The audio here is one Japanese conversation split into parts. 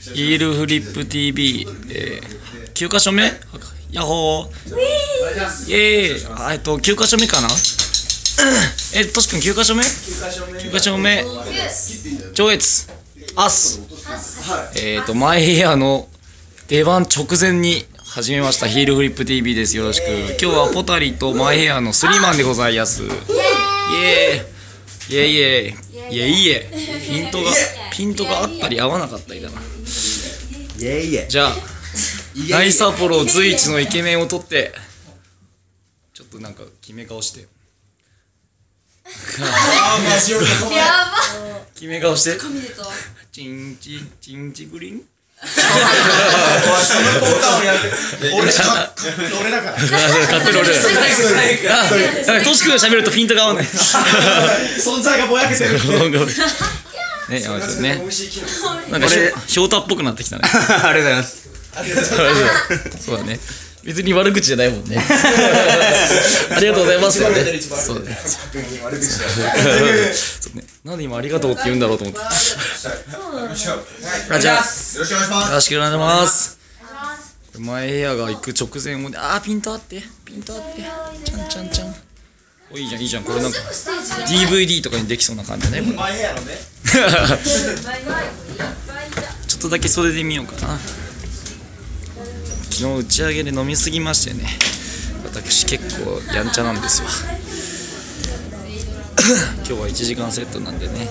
ヒールフリップ TV、えー、9箇所目ヤッホー。イエーイ。あえっと9箇所目かな？えとしくん9箇所目 ?9 箇所目上越。アス。えっ、とマイヘアの出番直前に始めました。ヒールフリップ TV です。よろしく。今日はポタリとマイヘアのスリーマンでございます。イエーイ。イエイ。イエイ。イエイイエイピントがピントがあったり合わなかったりだなイエイエじゃあナイサポロ随一のイケメンを取ってちょっとなんか決め顔して。決め顔して。チンチンチンチグリン。俺か俺だから。勝手に俺。あトシ君が喋るとピントが合わない。存在がぼやけてるねやばいですね。なんかしょ翔太っぽくなってきたね。ありがとうございます。そうだね。別に悪口じゃないもんね。ありがとうございます。そうね。そうね。なんで今ありがとうって言うんだろうと思って。あじゃあ。よろしくお願いします。よろしくお願いします。前ヘアが行く直前もあーピントあって。ピントあって。ちゃんちゃんちゃん。おいいじゃんいいじゃん。これなんか DVD とかにできそうな感じだねこれ。マイヘアのねちょっとだけ袖で見ようかな。昨日打ち上げで飲みすぎましてね。私結構やんちゃなんですよ 今日は1時間セットなんでね。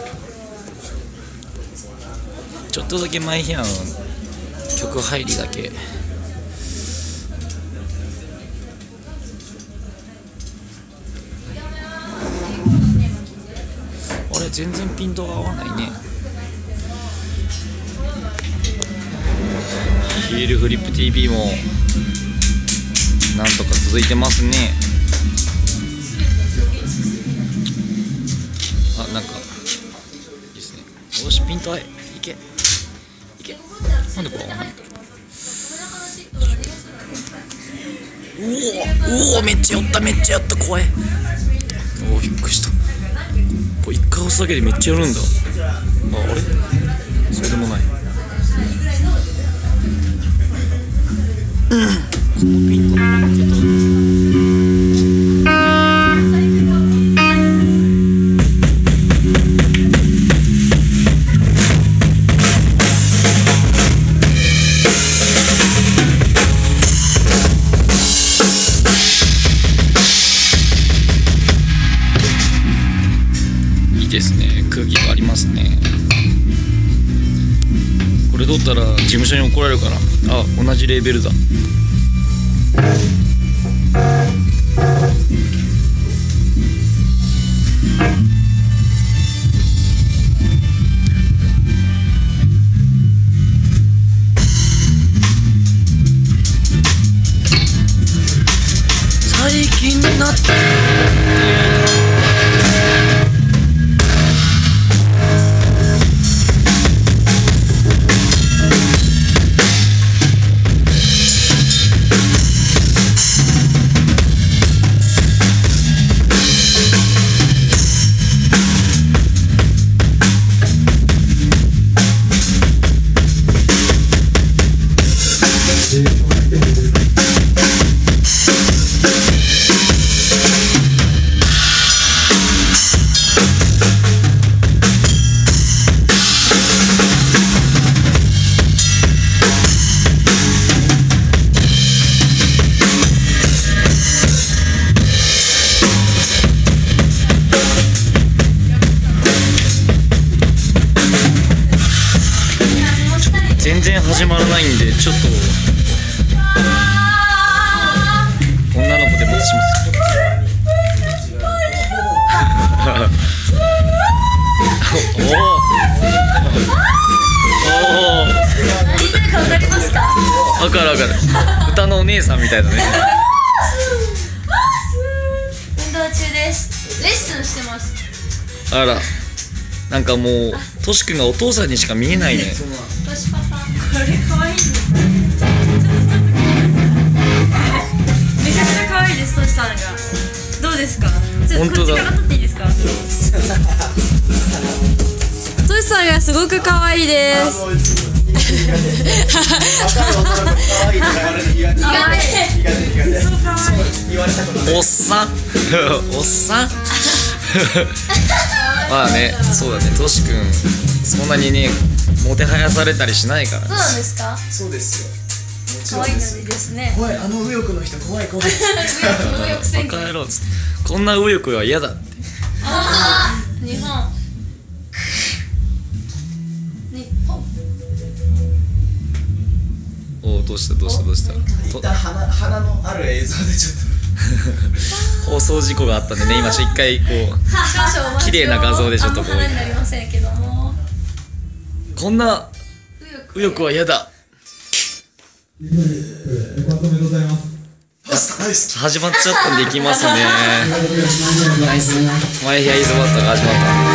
ちょっとだけマイヘアの曲入りだけ全然ピントが合わないね。ヒールフリップ TV もなんとか続いてますね。あなんかいいですね。よしピント合えいけ。いけ。なんでこれ合わないんだろうおおおめっちゃ寄っためっちゃ寄った怖い。おおびっくりした。これ一回押すだけでめっちゃ寄るんだ。ああれ？そうでもない。取ったら事務所に怒られるから。あ同じレーベルだ。最近なって始まらないんでちょっと女の子でもします。おおおお誰かわかりますかわかるわかる。歌のお姉さんみたいだね。運動中です。レッスンしてます。あら。なんかもうとしくんがお父さんにしか見えないねです。めちゃくちゃ可愛いです。トシさんが。どうですか？ちょっとこっちから撮っていいですか？トシさんがすごく可愛いです。可愛いとか言われる。苦手苦手苦手そう言われたことないおっさんおっさんまあねそうだねトシ君そんなにねもてはやされたりしないからそうなんですか？そうですよ。もち可愛いのですにですね。怖いあの右翼の人怖い怖い 右翼宣言バカ野郎っつってこんな右翼は嫌だって。ああ日本。日本おおどうしたどうしたどうした？と一旦鼻鼻のある映像でちょっ放送事故があったんでね今一回こう 少々お待ちを。綺麗な画像でちょっとこう。あんま花になりませんけど。もこんな右翼は嫌だ。始まっちゃったんで行きますね。ナイスマイヘアイズバッターが始まった